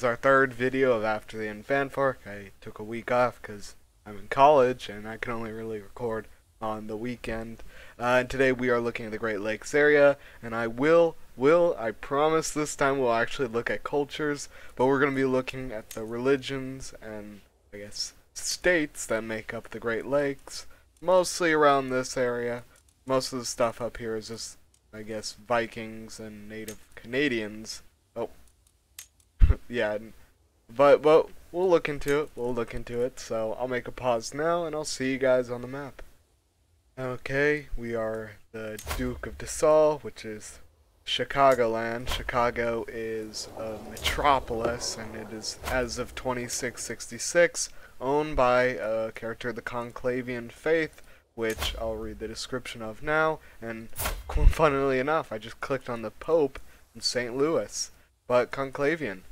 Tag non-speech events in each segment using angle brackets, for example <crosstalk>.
is our third video of After the End Fanfork. I took a week off because I'm in college and I can only really record on the weekend. Uh, and today we are looking at the Great Lakes area, and I will, will, I promise this time we'll actually look at cultures, but we're going to be looking at the religions and, I guess, states that make up the Great Lakes, mostly around this area. Most of the stuff up here is just, I guess, Vikings and Native Canadians. <laughs> Yeah, but but we'll look into it. We'll look into it. So I'll make a pause now, and I'll see you guys on the map. Okay, we are the Duke of DeSalle, which is Chicagoland. Chicago is a metropolis, and it is, as of 2666, owned by a character of the Conclavian faith, which I'll read the description of now. And <laughs> funnily enough, I just clicked on the Pope in St. Louis, but Conclavian.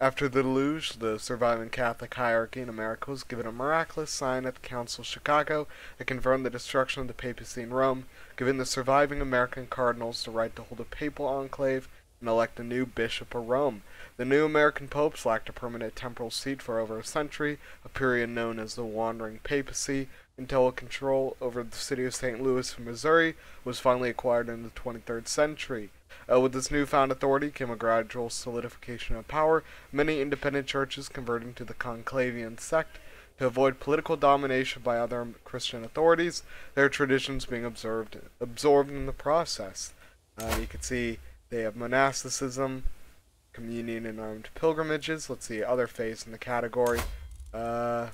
After the deluge, the surviving Catholic hierarchy in America was given a miraculous sign at the Council of Chicago that confirmed the destruction of the papacy in Rome, giving the surviving American cardinals the right to hold a papal enclave and elect a new bishop of Rome. The new American popes lacked a permanent temporal seat for over a century, a period known as the Wandering Papacy, until control over the city of St. Louis, Missouri, was finally acquired in the 23rd century. Uh, with this newfound authority came a gradual solidification of power, many independent churches converting to the Conclavian sect to avoid political domination by other Christian authorities, their traditions being observed, absorbed in the process. Uh, you can see they have monasticism, communion and armed pilgrimages. Let's see other faiths in the category. Uh,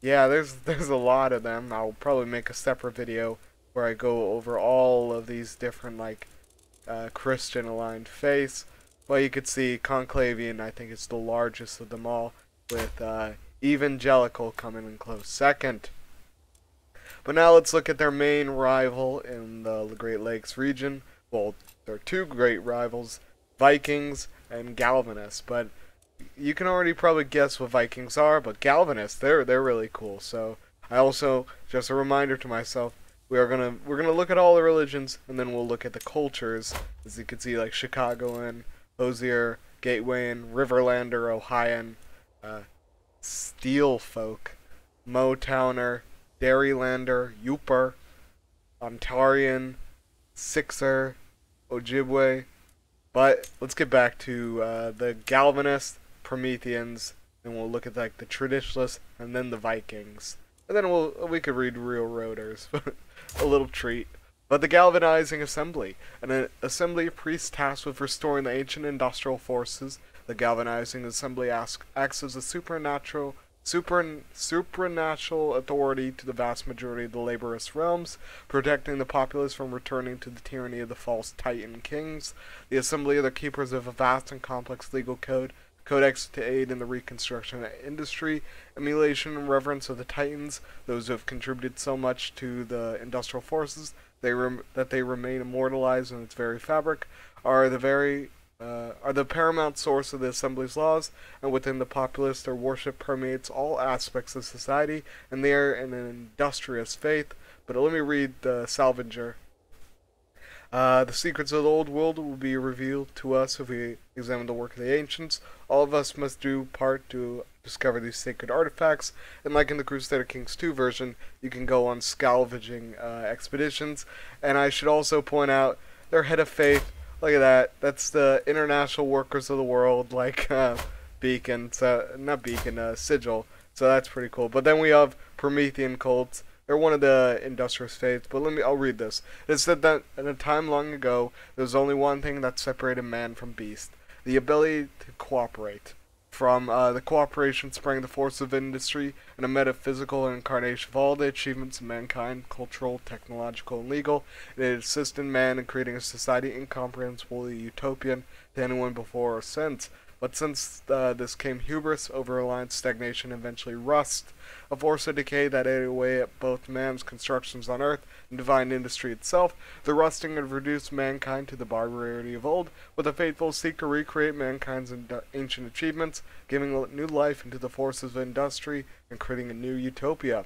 yeah, there's <laughs> there's a lot of them. I'll probably make a separate video where I go over all of these different like uh, Christian aligned faiths. Well, you could see Conclavian, I think it's the largest of them all, with uh, Evangelical coming in close second. But now let's look at their main rival in the Great Lakes region. Well, there are two great rivals, Vikings and Galvanists. But you can already probably guess what Vikings are, but Galvanists, they're they're really cool. So I also just a reminder to myself, we are gonna we're gonna look at all the religions and then we'll look at the cultures as you can see like Chicagoan, Hoosier, Gatewayan, Riverlander, Ohioan, uh, Steel Folk, Motowner, Dairylander, Yooper, Ontarian, Sixer, Ojibwe. But let's get back to uh, the Galvanists, Prometheans, and we'll look at like the traditionalists and then the Vikings. And then we'll we could read real roaders. <laughs> a little treat. But the galvanizing assembly, an assembly of priests tasked with restoring the ancient industrial forces. The galvanizing assembly acts as a supernatural, super, supernatural authority to the vast majority of the laborious realms, protecting the populace from returning to the tyranny of the false Titan kings. The assembly are the keepers of a vast and complex legal code codex to aid in the reconstruction industry, emulation and reverence of the Titans, those who have contributed so much to the industrial forces they that they remain immortalized in its very fabric, are the very uh, are the paramount source of the assembly's laws, and within the populace their worship permeates all aspects of society, and they are an industrious faith. But let me read the Salvager uh, the secrets of the old world will be revealed to us if we examine the work of the ancients. All of us must do part to discover these sacred artifacts, and like in the Crusader Kings 2 version, you can go on scavenging uh, expeditions. And I should also point out their head of faith. Look at that. That's the international workers of the world, like uh, Beacon, so not Beacon, uh, Sigil. So that's pretty cool. But then we have Promethean cults they're one of the industrious faiths, but let me, I'll read this. It said that in a time long ago, there was only one thing that separated man from beast the ability to cooperate. From uh, the cooperation sprang the force of industry and a metaphysical incarnation of all the achievements of mankind, cultural, technological, and legal. It assisted man in creating a society incomprehensibly utopian to anyone before or since. But since uh, this came hubris, over-reliance, stagnation, eventually rust, a force of decay that ate away at both man's constructions on earth and divine industry itself, the rusting had reduced mankind to the barbarity of old, with the faithful seek to recreate mankind's ancient achievements, giving new life into the forces of industry and creating a new utopia.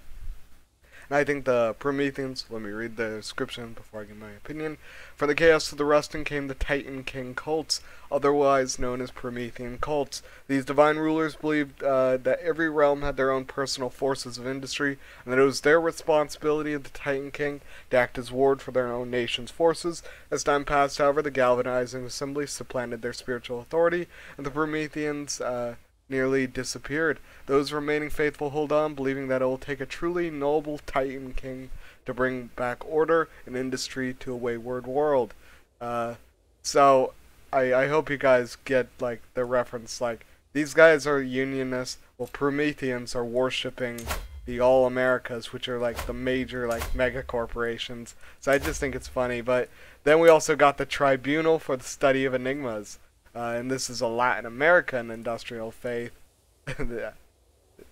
And I think the Prometheans, let me read the description before I give my opinion. From the chaos of the Rusting came the Titan King cults, otherwise known as Promethean cults. These divine rulers believed uh, that every realm had their own personal forces of industry, and that it was their responsibility of the Titan King to act as ward for their own nation's forces. As time passed, however, the galvanizing assembly supplanted their spiritual authority, and the Prometheans uh, nearly disappeared. Those remaining faithful hold on, believing that it will take a truly noble Titan King to bring back order and industry to a wayward world. Uh, so I, I hope you guys get like the reference. Like these guys are unionists, while Prometheans are worshipping the All Americas, which are like the major like mega corporations. So I just think it's funny. But then we also got the Tribunal for the Study of Enigmas, uh, and this is a Latin American industrial faith. <laughs>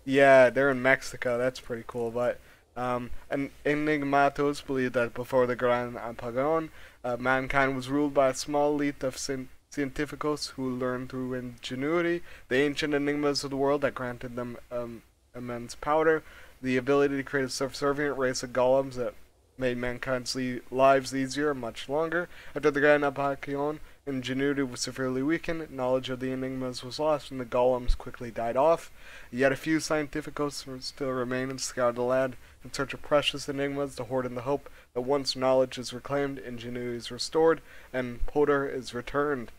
yeah, they're in Mexico. That's pretty cool. But um, and Enigmatos believed that before the Gran Apagón, uh, mankind was ruled by a small elite of scientificos who learned through ingenuity the ancient enigmas of the world that granted them um, immense power, the ability to create a subservient race of golems that made mankind's lives easier much longer. After the Gran Apagón, ingenuity was severely weakened, knowledge of the enigmas was lost, and the golems quickly died off. Yet a few scientificos still remain and scour the land in search of precious enigmas to hoard in the hope that once knowledge is reclaimed, ingenuity is restored, and Poder is returned.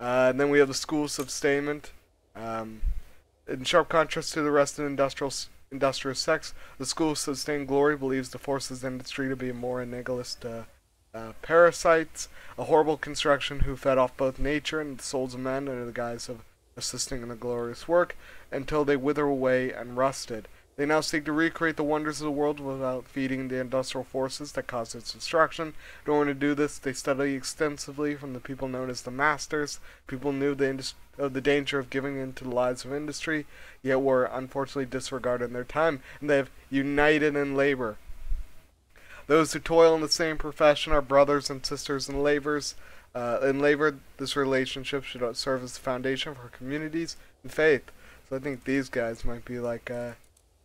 Uh, and then we have the school sustainment. Um, in sharp contrast to the rest of industrial industrial sects, the school of sustained glory believes the forces industry to be more analogous to uh, parasites, a horrible construction who fed off both nature and the souls of men under the guise of assisting in the glorious work until they wither away and rusted. They now seek to recreate the wonders of the world without feeding the industrial forces that caused its destruction. In order to do this, they study extensively from the people known as the masters. People knew the of the danger of giving in to the lies of industry, yet were unfortunately disregarded in their time, and they have united in labor. Those who toil in the same profession are brothers and sisters in labors. Uh, in labor, this relationship should serve as the foundation for communities and faith. So I think these guys might be like. Uh,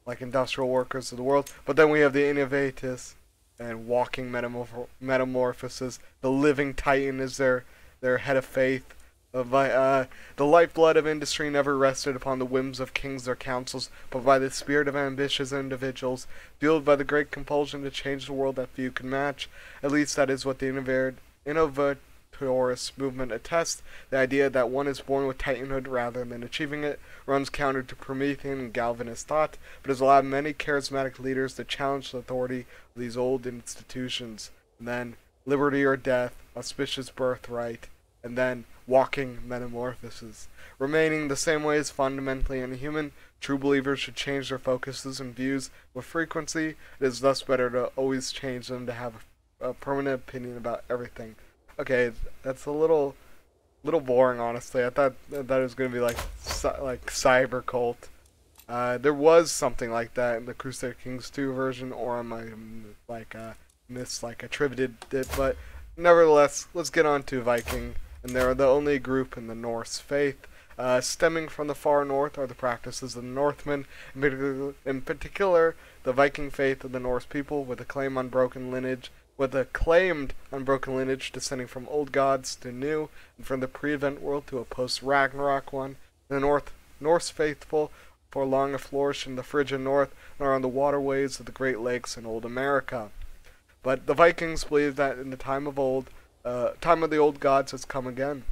like industrial workers of the world. But then we have the Innovatus and walking metamorph- metamorphosis. The living titan is their their head of faith. Uh, the lifeblood of industry never rested upon the whims of kings or councils, but by the spirit of ambitious individuals, fueled by the great compulsion to change the world that few can match. At least that is what the innovator Taurus movement attests, the idea that one is born with titanhood rather than achieving it runs counter to Promethean and Galvanist thought, but has allowed many charismatic leaders to challenge the authority of these old institutions. And then liberty or death, auspicious birthright, and then walking metamorphoses. Remaining the same way is fundamentally inhuman, true believers should change their focuses and views with frequency. It is thus better to always change them to have a permanent opinion about everything okay, that's a little little boring, honestly. I thought that it was gonna be like like cyber cult. Uh, there was something like that in the Crusader Kings 2 version, or I might like uh, like attributed it, but nevertheless, let's get on to Viking, and they're the only group in the Norse faith. Uh, stemming from the far north are the practices of the Northmen, in particular, the Viking faith of the Norse people, with a claim on broken lineage with a claimed unbroken lineage descending from old gods to new, and from the pre-event world to a post-Ragnarok one. The North Norse faithful for long a flourish in the Phrygian North, nor on the waterways of the Great Lakes in old America. But the Vikings believed that in the time of old, uh, time of the old gods has come again.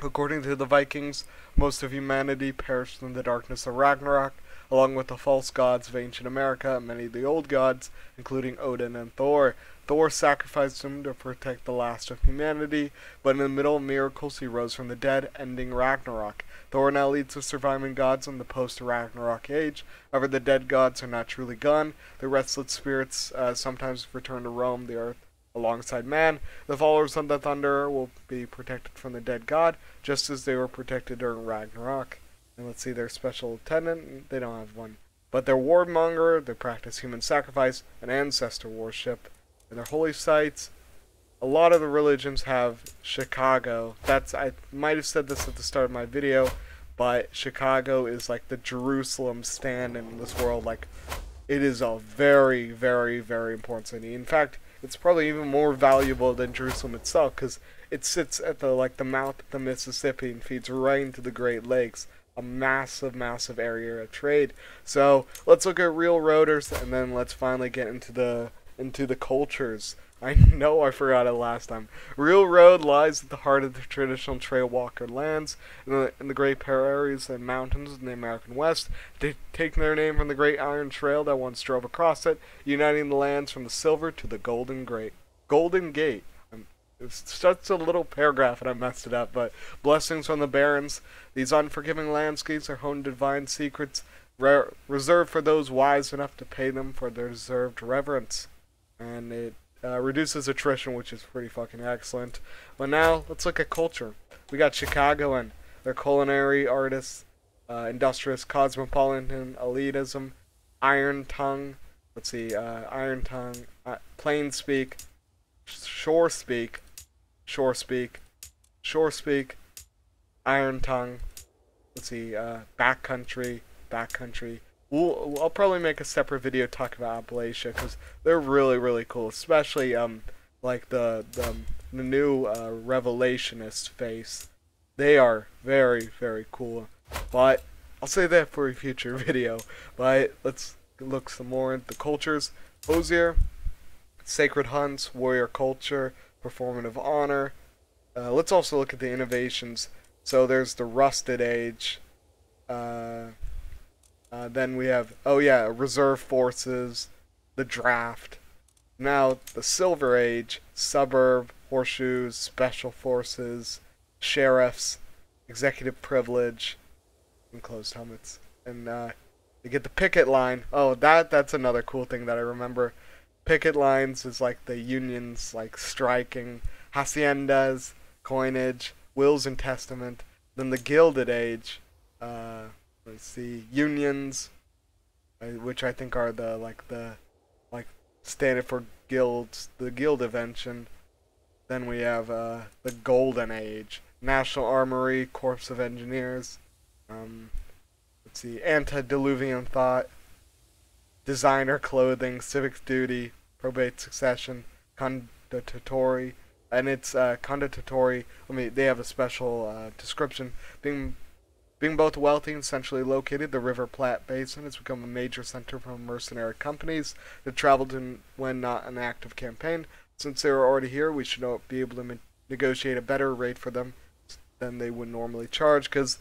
According to the Vikings, most of humanity perished in the darkness of Ragnarok, along with the false gods of ancient America and many of the old gods, including Odin and Thor. Thor sacrificed him to protect the last of humanity, but in the middle of miracles he rose from the dead, ending Ragnarok. Thor now leads the surviving gods in the post-Ragnarok age. However, the dead gods are not truly gone. The restless spirits uh, sometimes return to roam the earth alongside man. The followers of the Thunder will be protected from the dead god, just as they were protected during Ragnarok. And let's see their special attendant. They don't have one. But their warmonger, they practice human sacrifice and ancestor worship and their holy sites. A lot of the religions have Chicago. That's I might have said this at the start of my video, but Chicago is like the Jerusalem stand in this world. Like it is a very, very, very important city. In fact, it's probably even more valuable than Jerusalem itself because it sits at the like the mouth of the Mississippi and feeds right into the Great Lakes, a massive, massive area of trade. So let's look at real roaders, and then let's finally get into the into the cultures. I know I forgot it last time. Real Road lies at the heart of the traditional trail walker lands in the, in the great prairies and mountains in the American West. They take their name from the Great Iron Trail that once drove across it, uniting the lands from the Silver to the Golden Great. Golden Gate. Um, it's such a little paragraph and I messed it up, but blessings from the barons. These unforgiving landscapes are home to divine secrets re- reserved for those wise enough to pay them for their deserved reverence. And it uh, reduces attrition, which is pretty fucking excellent. But now, let's look at culture. We got Chicago and their culinary artists, uh, industrious cosmopolitan elitism, iron tongue. Let's see, uh, iron tongue, uh, plain speak, shore speak, shore speak, shore speak, iron tongue. Let's see, uh, backcountry, backcountry. We'll, I'll probably make a separate video talking about Appalachia because they're really really cool, especially um like the the, the new uh, revelationist face. They are very very cool, but I'll say that for a future <laughs> video. But let's look some more into the cultures. Hoosier, sacred hunts, warrior culture, performative honor. Uh, let's also look at the innovations. So there's the rusted age. Uh, uh, then we have, oh yeah, reserve forces, the draft. Now the silver age, suburb, horseshoes, special forces, sheriffs, executive privilege, and closed helmets. And uh, you get the picket line. Oh, that that's another cool thing that I remember picket lines is like the unions like striking, haciendas, coinage, wills and testament. Then the Gilded Age, uh, let's see, unions, which I think are the like the like standard for guilds, the guild invention. Then we have uh, the Golden Age, National Armory, Corps of Engineers. Um, let's see, antediluvian thought, designer clothing, civic duty, probate succession, condottieri, and it's uh, condottieri. Let me. They have a special uh, description. Being being both wealthy and centrally located, the River Platte Basin has become a major center for mercenary companies that traveled in when not an active campaign. Since they are already here, we should be able to negotiate a better rate for them than they would normally charge. Because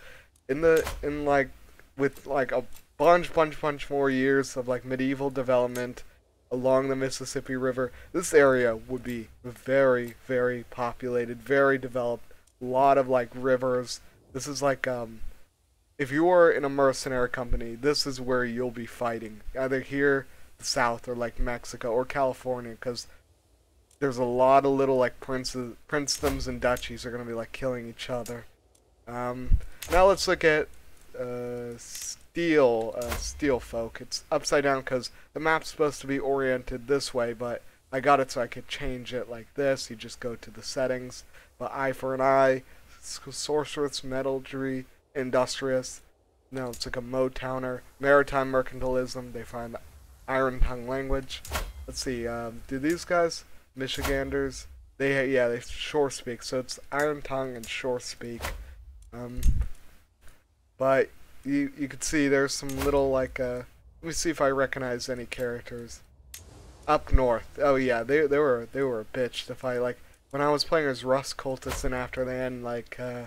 in the in like with like a bunch, bunch, bunch more years of like medieval development along the Mississippi River, this area would be very, very populated, very developed. A lot of like rivers. This is like um, if you are in a mercenary company, this is where you'll be fighting, either here, the South, or like Mexico or California, because there's a lot of little like princes, princedoms and duchies are gonna be like killing each other. Um, now let's look at uh, steel uh, steel folk. It's upside down because the map's supposed to be oriented this way, but I got it so I could change it like this. You just go to the settings, but eye for an eye, sorceress, metallurgy, industrious. No, it's like a Motowner. Maritime mercantilism. They find iron tongue language. Let's see. Um, do these guys Michiganders? They yeah they shore speak. So it's iron tongue and shore speak. Um, but you you could see there's some little like uh let me see if I recognize any characters. Up north. Oh yeah, they they were they were a bitch to fight. Like when I was playing as Rust Cultist and after end like uh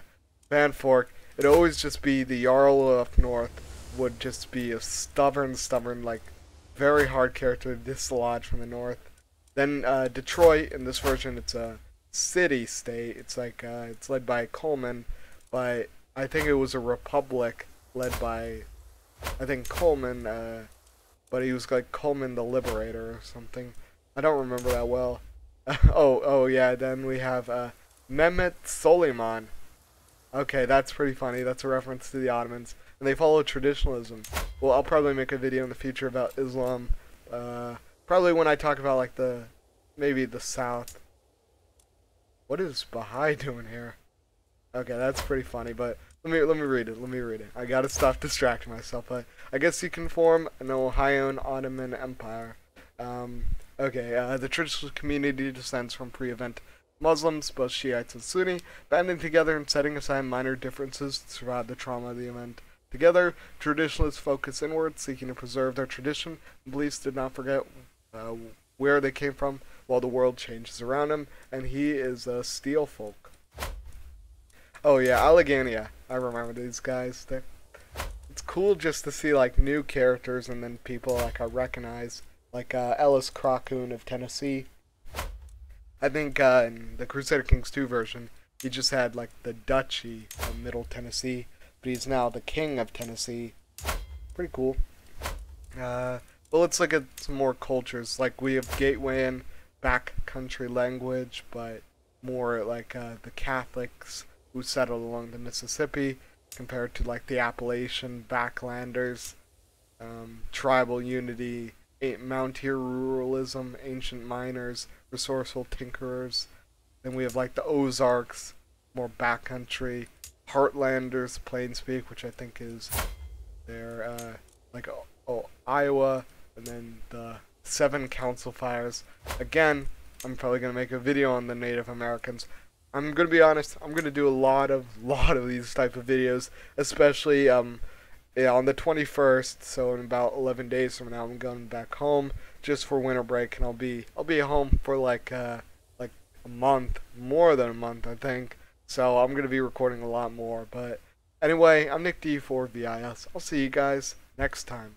Fanfork, it'd always just be the Jarl up north would just be a stubborn, stubborn, like very hard character to dislodge from the north. Then uh, Detroit in this version it's a city state. It's like uh, it's led by Coleman, but I think it was a republic led by, I think Coleman, uh, but he was like Coleman the Liberator or something. I don't remember that well. <laughs> oh, oh yeah. Then we have uh, Mehmet Soliman. Okay, that's pretty funny. That's a reference to the Ottomans, and they follow traditionalism. Well, I'll probably make a video in the future about Islam. Uh, probably when I talk about like the, maybe the South. What is Baha'i doing here? Okay, that's pretty funny, but let me let me read it. Let me read it. I gotta stop distracting myself. But I guess you can form an Ohioan Ottoman Empire. Um, okay. Uh, the traditional community descends from pre-event Muslims, both Shiites and Sunni, banding together and setting aside minor differences to survive the trauma of the event. Together, traditionalists focus inward, seeking to preserve their tradition and beliefs did not forget uh, where they came from while the world changes around them, and he is a steel folk. Oh yeah, Allegania. I remember these guys. They're, it's cool just to see like new characters and then people like I recognize, like uh, Ellis Croccoon of Tennessee. I think uh, in the Crusader Kings 2 version, he just had like the Duchy of Middle Tennessee, but he's now the King of Tennessee. Pretty cool. Uh, but let's look at some more cultures. Like we have Gateway and backcountry language, but more like uh, the Catholics who settled along the Mississippi compared to like the Appalachian backlanders, um, tribal unity, mountier ruralism, ancient miners, resourceful tinkerers. Then we have like the Ozarks, more backcountry, Heartlanders, Plainspeak, which I think is their uh, like oh, oh, Iowa, and then the Seven Council Fires. Again, I'm probably gonna make a video on the Native Americans. I'm gonna be honest. I'm gonna do a lot of <laughs> lot of these type of videos, especially um, yeah, on the 21st. So in about 11 days from now, I'm going back home just for winter break, and I'll be I'll be home for like uh, like a month, more than a month, I think. So I'm gonna be recording a lot more. But anyway, I'm Nic D4vis. I'll see you guys next time.